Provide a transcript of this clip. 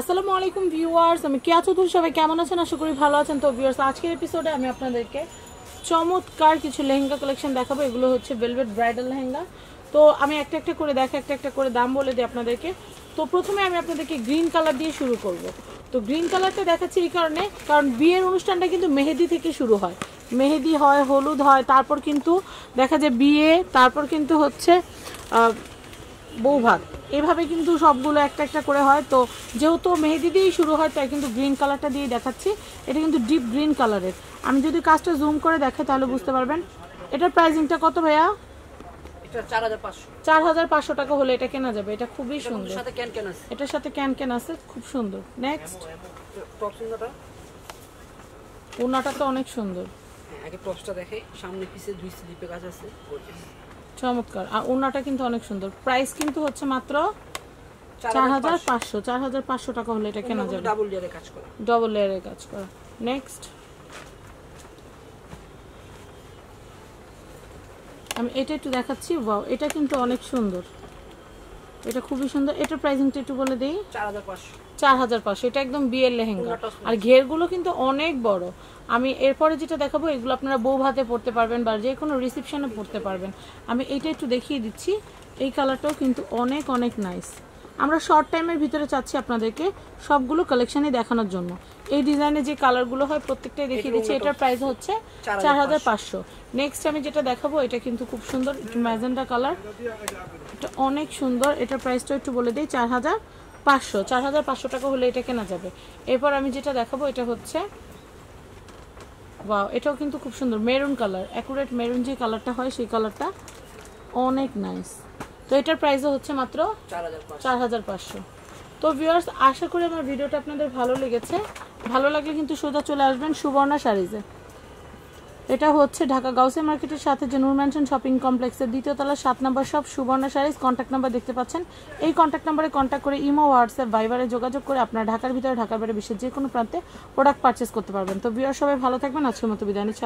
আসসালামু আলাইকুম ভিউয়ার্স, আমি কেয়া চৌধুরী, সবাই কেমন আছেন? আশা করি ভালো আছেন। তো ভিউয়ার্স, আজকের এপিসোডে আমি আপনাদেরকে চমৎকার কিছু লেহেঙ্গা কালেকশন দেখাবো। এগুলো হচ্ছে ভেলভেট ব্রাইডাল লেহেঙ্গা। তো আমি একটা একটা করে দেখে একটা একটা করে দাম বলে দিই আপনাদেরকে। তো প্রথমে আমি আপনাদেরকে গ্রিন কালার দিয়ে শুরু করব। তো গ্রিন কালারটা দেখাচ্ছি এই কারণে, কারণ বিয়ের অনুষ্ঠানটা কিন্তু মেহেদি থেকে শুরু হয়। মেহেদি হয়, হলুদ হয়, তারপর কিন্তু দেখা যায় বিয়ে, তারপর কিন্তু হচ্ছে বৌভাত এভাবে কিন্তু সবগুলো একটা একটা করে হয়। তো যেহেতু মেহেদি দিয়েই শুরু হয় তাই কিন্তু গ্রিন কালারটা দিয়ে দেখাচ্ছি। এটা কিন্তু ডিপ গ্রিন কালারের আমি যদি কাজটা জুম করে দেখে তাহলে বুঝতে পারবেন। এটার প্রাইসিংটা কত ভাইয়া? এটা চার হাজার পাঁচশো। টাকা হলে এটা কেনা যাবে। এটা খুবই সুন্দর। সাথে ক্যান ক্যান এটার সাথে ক্যান ক্যান আছে। খুব সুন্দর। নেক্সট ওনাটা তো অনেক সুন্দর। আগে টপসটা দেখে সামনে পিছে দুই স্লিপে কাজ আছে। চমৎকার। আর ওনাটা কিন্তু অনেক সুন্দর। প্রাইস কিন্তু হচ্ছে মাত্র চার চার হাজার হাজার পাঁচশো। চার হাজার পাঁচশো টাকা হলে এটা কেনা যাবে। ডাবল লেয়ারে কাজ করা। ডবল লেয়ারের কাজ করা। নেক্সট আমি এটা একটু দেখাচ্ছি। এটা কিন্তু অনেক সুন্দর। এটা খুবই সুন্দর। এটার প্রাইসিংটা একটু বলে দিই। চার হাজার পাঁচশো। এটা একদম বিয়ের লেহেঙ্গা। আর ঘেরগুলো কিন্তু অনেক বড়। আমি এরপরে যেটা দেখাবো এগুলো আপনারা বউ ভাতে পড়তে পারবেন বা যে কোনো রিসেপশনে পড়তে পারবেন। আমি এটা একটু দেখিয়ে দিচ্ছি। এই কালারটাও কিন্তু অনেক অনেক নাইস আমরা শর্ট টাইমের ভিতরে চাচ্ছি আপনাদেরকে সবগুলো কালেকশনই দেখানোর জন্য। এই ডিজাইনে যে কালারগুলো হয় প্রত্যেকটাই দেখিয়ে দিচ্ছি। এটার প্রাইস হচ্ছে চার হাজার পাঁচশো। নেক্সট আমি যেটা দেখাবো এটা কিন্তু খুব সুন্দর ম্যাজেন্ডা কালার এটা অনেক সুন্দর। এটার প্রাইসটা একটু বলে দিই চার হাজার পাঁচশো। চার হাজার পাঁচশো টাকা হলে এটা কেনা যাবে। এরপর আমি যেটা দেখাবো এটা হচ্ছে ওয়াও এটাও কিন্তু খুব সুন্দর। মেরুন কালার অ্যাকুরেট মেরুন যে কালারটা হয় সেই কালারটা অনেক নাইস তো এটার প্রাইসও হচ্ছে মাত্র চার হাজার পাঁচশো। তো ভিউয়ার্স আশা করি আমার ভিডিওটা আপনাদের ভালো লেগেছে। ভালো লাগলে কিন্তু সোজা চলে আসবেন সুবর্ণা শাড়িজে। এটা হচ্ছে ঢাকা গাউসে মার্কেটের সাথে যে নূর ম্যানশন শপিং কমপ্লেক্সের দ্বিতীয় তলা সাত নম্বর সব সুবর্ণা শাড়িজ। কন্ট্যাক্ট নাম্বার দেখতে পাচ্ছেন। এই কন্ট্যাক্ট নাম্বারে কন্ট্যাক্ট করে ইমো হোয়াটসঅ্যাপ ভাইবারে যোগাযোগ করে আপনার ঢাকার ভিতরে ঢাকার বাইরে বিশ্বের যে কোনো প্রান্তে প্রোডাক্ট পারচেস করতে পারবেন। তো ভিউয়ার সবাই ভালো থাকবেন। আজকের মতো বিদায় নিচ্ছি।